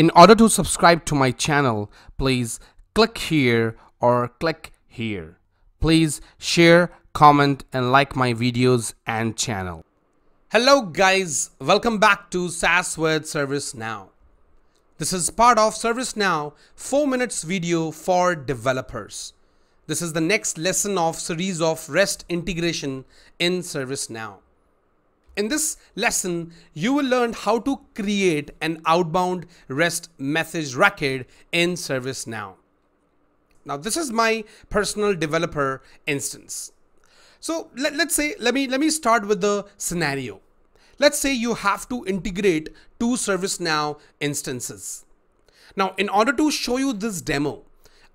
In order to subscribe to my channel, please click here or click here. Please share, comment and like my videos and channel. Hello guys, welcome back to SaaS with ServiceNow. This is part of ServiceNow 4 minutes video for developers. This is the next lesson of series of REST integration in ServiceNow. In this lesson, you will learn how to create an outbound REST message record in ServiceNow. Now, this is my personal developer instance. So let, us say, let me, let me start with the scenario. Let's say you have to integrate two ServiceNow instances. Now, in order to show you this demo,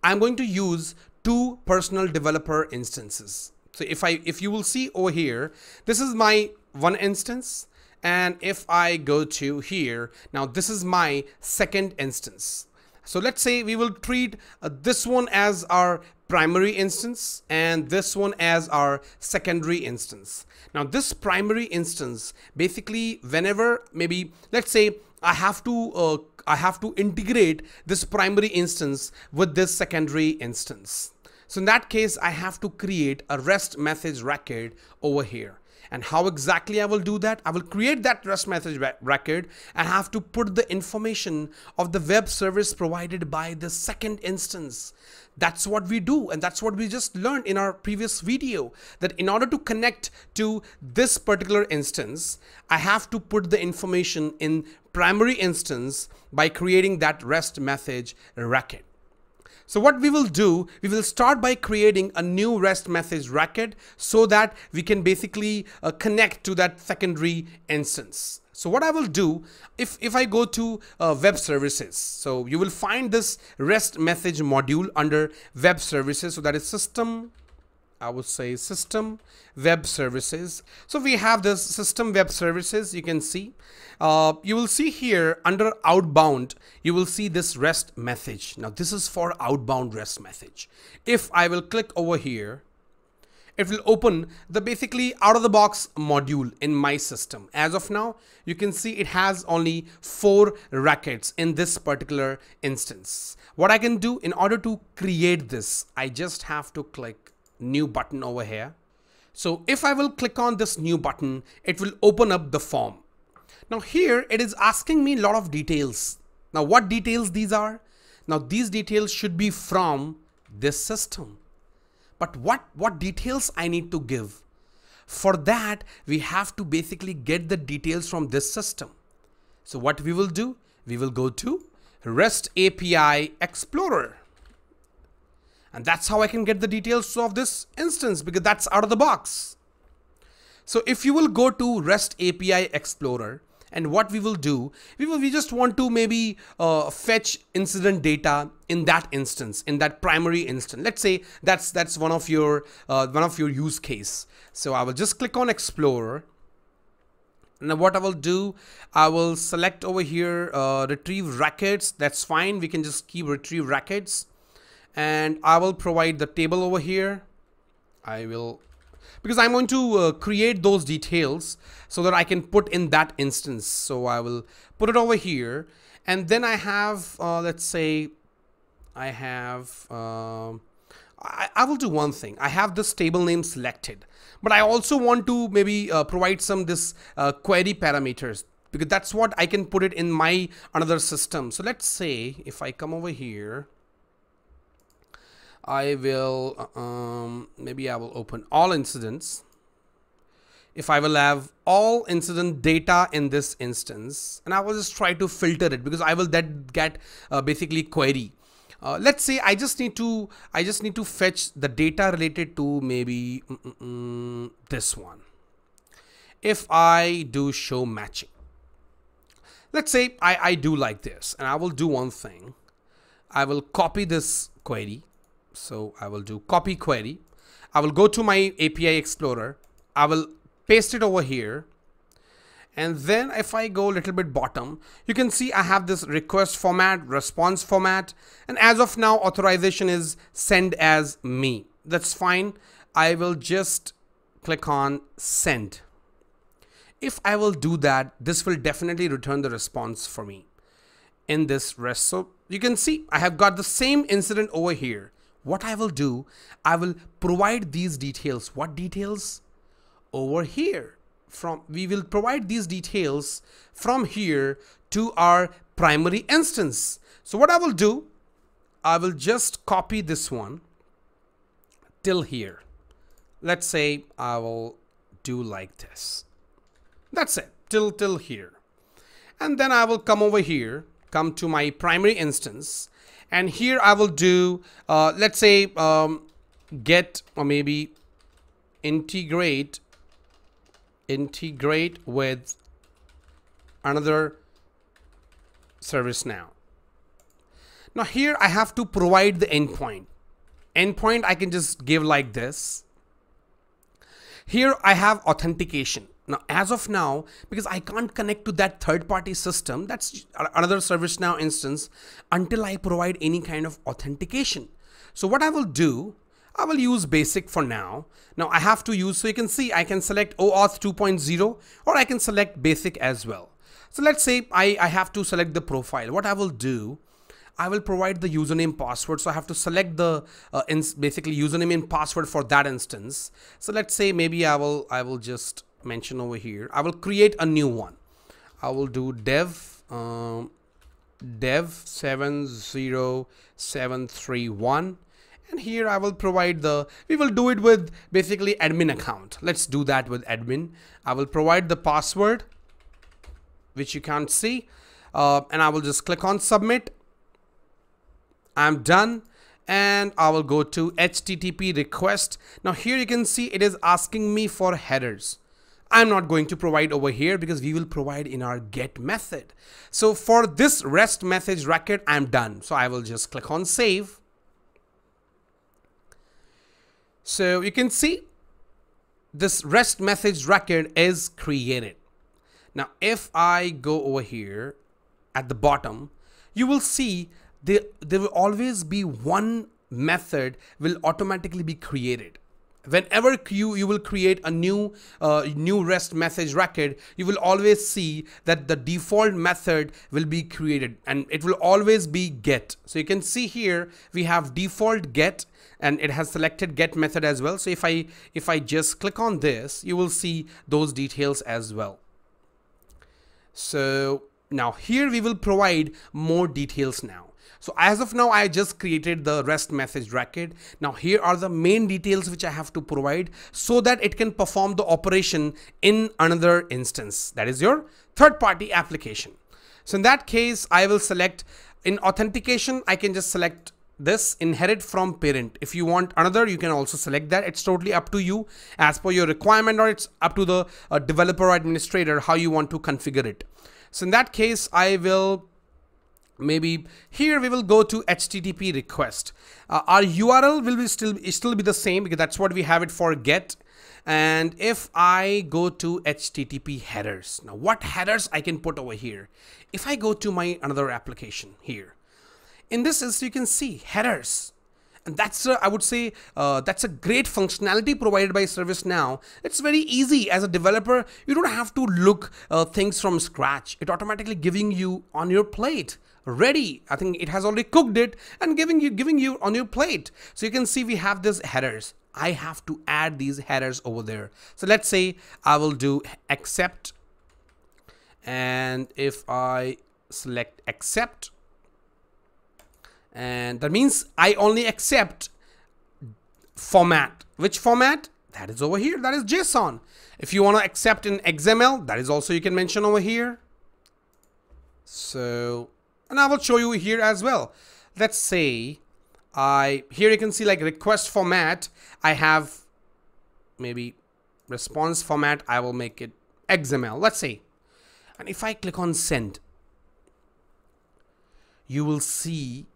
I'm going to use two personal developer instances. So if I if you will see over here, this is my one instance. And if I go to here, now this is my second instance. So let's say we will treat uh, this one as our primary instance and this one as our secondary instance. Now this primary instance basically whenever maybe let's say I have to uh, I have to integrate this primary instance with this secondary instance. So in that case I have to create a REST message record over here. And how exactly I will do that? I will create that REST message record and have to put the information of the web service provided by the second instance. That's what we do. And that's what we just learned in our previous video that in order to connect to this particular instance, I have to put the information in primary instance by creating that REST message record. So what we will do, we will start by creating a new REST message record so that we can basically uh, connect to that secondary instance. So what I will do, if, if I go to uh, web services, so you will find this REST message module under web services. So that is system I would say system web services. So we have this system web services you can see. Uh, you will see here under outbound, you will see this REST message. Now this is for outbound REST message. If I will click over here, it will open the basically out of the box module in my system. As of now, you can see it has only four records in this particular instance. What I can do in order to create this, I just have to click new button over here. So if I will click on this new button, it will open up the form. Now here it is asking me a lot of details. Now what details these are? Now these details should be from this system. But what, what details I need to give? For that, we have to basically get the details from this system. So what we will do? We will go to REST API Explorer. And that's how I can get the details of this instance because that's out of the box. So if you will go to REST API Explorer and what we will do, we will we just want to maybe uh, fetch incident data in that instance, in that primary instance. Let's say that's that's one of your uh, one of your use case. So I will just click on Explorer. Now what I will do, I will select over here uh, retrieve records. That's fine. We can just keep retrieve records and I will provide the table over here. I will because I'm going to uh, create those details so that I can put in that instance. So I will put it over here and then I have uh, let's say I have uh, I, I, will do one thing. I have this table name selected, but I also want to maybe uh, provide some this uh, query parameters because that's what I can put it in my another system. So let's say if I come over here I will um, maybe I will open all incidents. If I will have all incident data in this instance and I will just try to filter it because I will then get uh, basically query. Uh, let's say I just need to I just need to fetch the data related to maybe mm, mm, mm, this one. If I do show matching. Let's say I, I do like this and I will do one thing. I will copy this query so I will do copy query. I will go to my API Explorer. I will paste it over here. And then if I go a little bit bottom, you can see I have this request format, response format. And as of now, authorization is send as me. That's fine. I will just click on send. If I will do that, this will definitely return the response for me. in this rest. So you can see I have got the same incident over here. What I will do, I will provide these details. What details? Over here. From we will provide these details from here to our primary instance. So what I will do, I will just copy this one till here. Let's say I will do like this. That's it, till till here. And then I will come over here, come to my primary instance, and here I will do, uh, let's say, um, get or maybe integrate, integrate with another ServiceNow Now here I have to provide the endpoint. Endpoint I can just give like this. Here I have authentication. Now, as of now, because I can't connect to that third party system, that's another ServiceNow instance until I provide any kind of authentication. So what I will do, I will use basic for now. Now I have to use, so you can see I can select OAuth 2.0 or I can select basic as well. So let's say I, I have to select the profile. What I will do, I will provide the username password. So I have to select the uh, basically username and password for that instance. So let's say maybe I will I will just mention over here. I will create a new one. I will do dev um, dev 70731 and here I will provide the we will do it with basically admin account let's do that with admin I will provide the password which you can't see uh, and I will just click on submit I'm done and I will go to HTTP request. Now here you can see it is asking me for headers. I'm not going to provide over here because we will provide in our get method. So for this REST message record, I'm done. So I will just click on save. So you can see this REST message record is created. Now, if I go over here at the bottom, you will see there, there will always be one method will automatically be created whenever you, you will create a new uh, new REST message record, you will always see that the default method will be created and it will always be get. So you can see here we have default get and it has selected get method as well. So if I if I just click on this, you will see those details as well. So now here we will provide more details now. So as of now, I just created the REST message record. Now here are the main details which I have to provide so that it can perform the operation in another instance. That is your third party application. So in that case, I will select in authentication, I can just select this inherit from parent if you want another you can also select that it's totally up to you as per your requirement or it's up to the uh, developer administrator how you want to configure it so in that case i will maybe here we will go to http request uh, our url will be still still be the same because that's what we have it for get and if i go to http headers now what headers i can put over here if i go to my another application here in this is you can see headers and that's a, I would say uh, that's a great functionality provided by ServiceNow. It's very easy as a developer. You don't have to look uh, things from scratch. It automatically giving you on your plate ready. I think it has already cooked it and giving you giving you on your plate. So you can see we have these headers. I have to add these headers over there. So let's say I will do accept and if I select accept and that means I only accept format. Which format? That is over here. That is JSON. If you want to accept in XML, that is also you can mention over here. So, and I will show you here as well. Let's say I, here you can see like request format. I have maybe response format. I will make it XML. Let's say, and if I click on send, you will see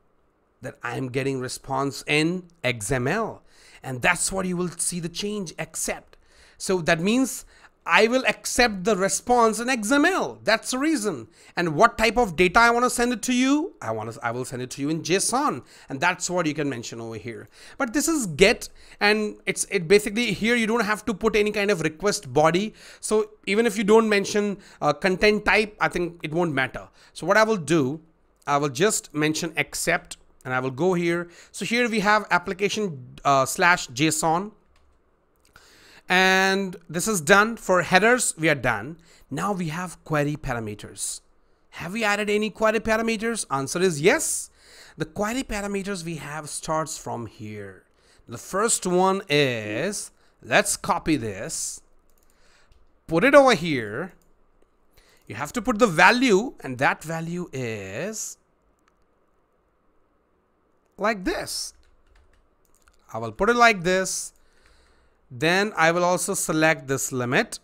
that I'm getting response in XML. And that's what you will see the change accept. So that means I will accept the response in XML. That's the reason. And what type of data I want to send it to you? I want to I will send it to you in JSON. And that's what you can mention over here. But this is get and it's it basically here you don't have to put any kind of request body. So even if you don't mention uh, content type, I think it won't matter. So what I will do I will just mention accept and I will go here. So here we have application uh, slash JSON and this is done for headers. We are done. Now we have query parameters. Have we added any query parameters? Answer is yes. The query parameters we have starts from here. The first one is, let's copy this, put it over here. You have to put the value and that value is like this. I will put it like this. Then I will also select this limit.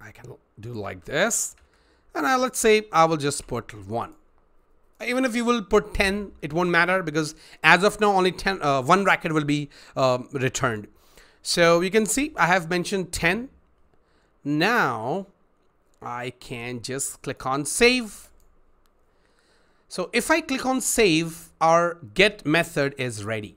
I can do like this. And I, let's say I will just put 1 even if you will put 10 it won't matter because as of now only 10 uh, one racket will be uh, returned. So you can see I have mentioned 10 now I can just click on save. So if I click on save our get method is ready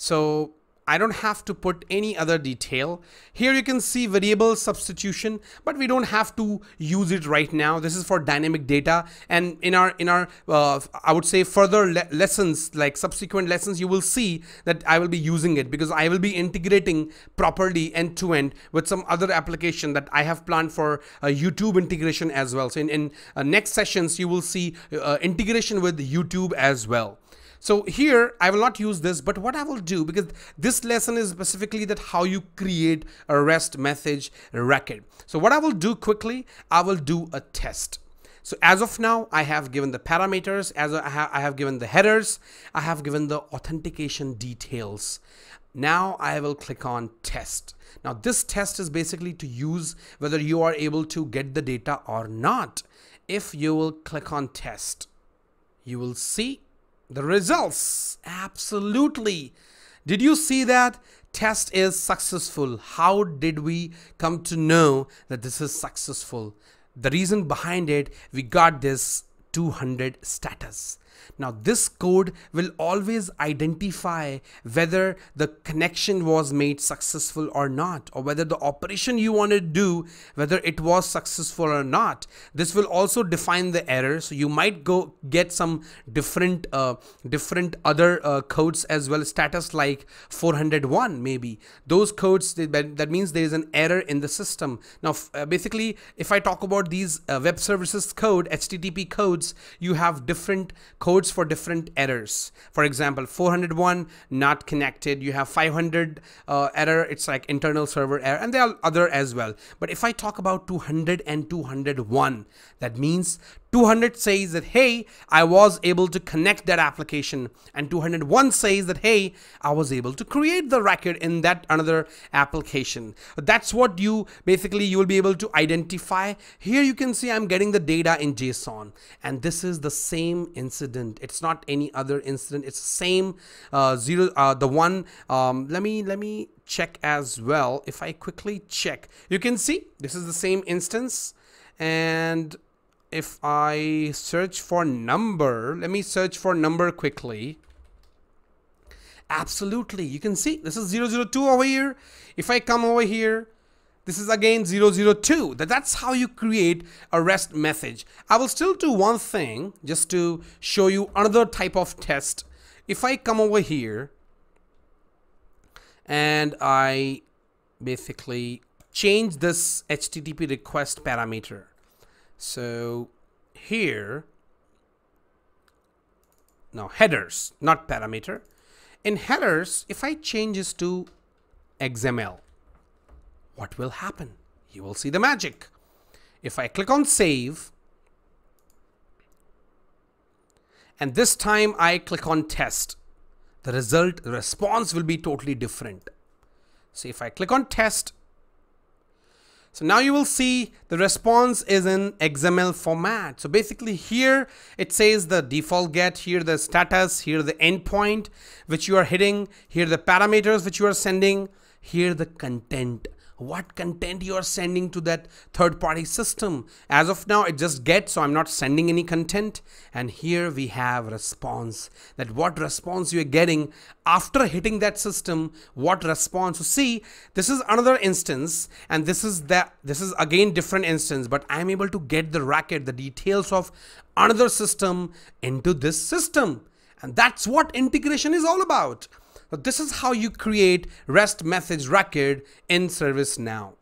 so I don't have to put any other detail. Here you can see variable substitution, but we don't have to use it right now. This is for dynamic data. And in our, in our uh, I would say further le lessons, like subsequent lessons, you will see that I will be using it because I will be integrating properly end to end with some other application that I have planned for uh, YouTube integration as well. So in, in uh, next sessions, you will see uh, integration with YouTube as well. So here I will not use this, but what I will do because this lesson is specifically that how you create a REST message record. So what I will do quickly, I will do a test. So as of now, I have given the parameters, as I, ha I have given the headers, I have given the authentication details. Now I will click on test. Now this test is basically to use whether you are able to get the data or not. If you will click on test, you will see the results, absolutely. Did you see that? Test is successful. How did we come to know that this is successful? The reason behind it, we got this 200 status. Now this code will always identify whether the connection was made successful or not or whether the operation you want to do whether it was successful or not. This will also define the error so you might go get some different uh, different other uh, codes as well status like 401 maybe those codes that means there is an error in the system. Now uh, basically if I talk about these uh, web services code HTTP codes you have different codes for different errors. For example, 401 not connected. You have 500 uh, error. It's like internal server error and there are other as well. But if I talk about 200 and 201, that means 200 says that, hey, I was able to connect that application. And 201 says that, hey, I was able to create the record in that another application. That's what you basically, you will be able to identify. Here you can see I'm getting the data in JSON. And this is the same incident. It's not any other incident. It's the same uh, zero, uh, the one, um, let me, let me check as well. If I quickly check, you can see this is the same instance and if I search for number, let me search for number quickly. Absolutely, you can see this is 002 over here. If I come over here, this is again 002. That, that's how you create a REST message. I will still do one thing just to show you another type of test. If I come over here and I basically change this HTTP request parameter. So here, now headers, not parameter. In headers, if I change this to XML, what will happen? You will see the magic. If I click on save, and this time I click on test, the result, the response will be totally different. So if I click on test, so now you will see the response is in XML format. So basically here it says the default get, here the status, here the endpoint which you are hitting, here the parameters which you are sending, here the content what content you are sending to that third party system. As of now, it just gets, so I'm not sending any content. And here we have response that what response you're getting after hitting that system, what response. So see, this is another instance and this is that this is again different instance, but I'm able to get the racket, the details of another system into this system. And that's what integration is all about. So this is how you create REST message record in ServiceNow.